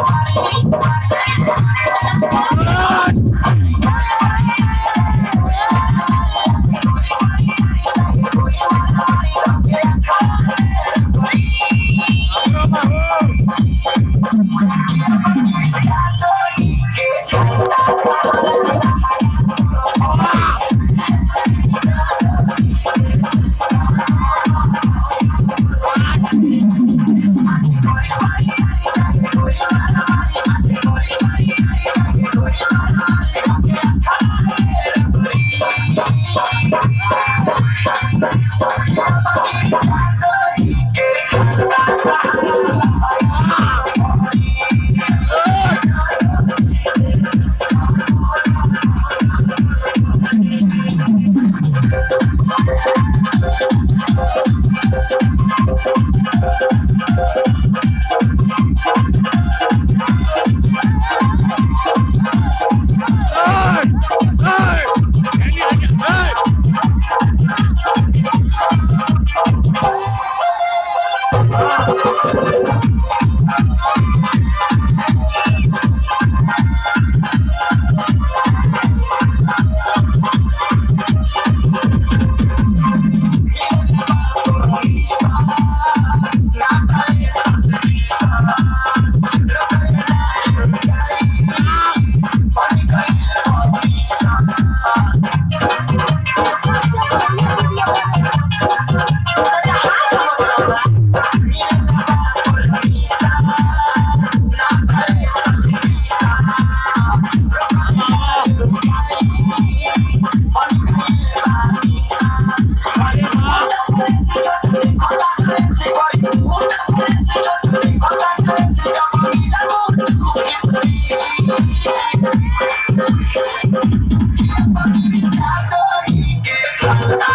nobody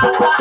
Bye.